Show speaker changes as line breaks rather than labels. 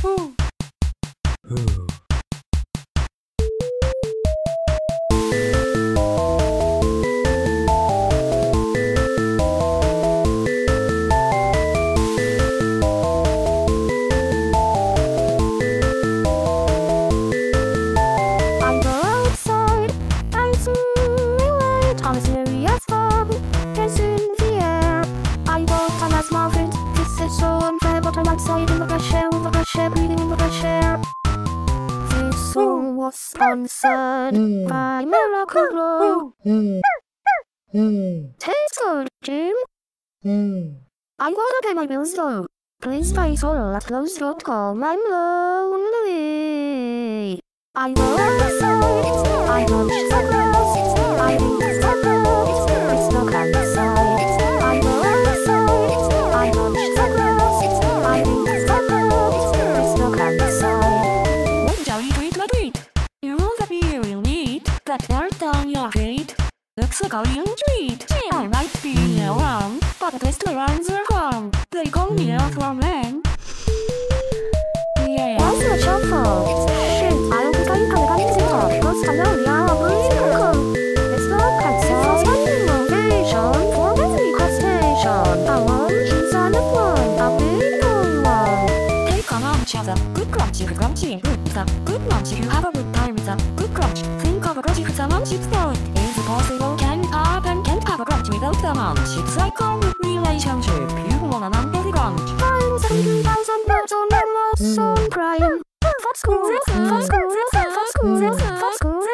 I song was sponsored by Miracle-Gro. Tastes good, Jim. I wanna pay my bills though. Please pay total at close.com. I'm lonely. I go outside. I lunch the grass. I eat the grass. It's no outside. I go outside. I lunch the grass. I eat the grass. It's no outside. One
down your gate. Looks like a young treat. I might be around, but the around are gone. They call me hmm. a man. Yeah. What's
the shuffle?
crunch, crunchy, good a good lunch, you have a good time It's a good crunch. Think of a crunch with a munch, it's good. Is it possible can happen, can't have a crunch without a munch. It's like a good relationship, you want an unhealthy crunch.
Find 17,000 birds on endless on crying. For school, for school, for school, for school, for school.